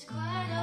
is quite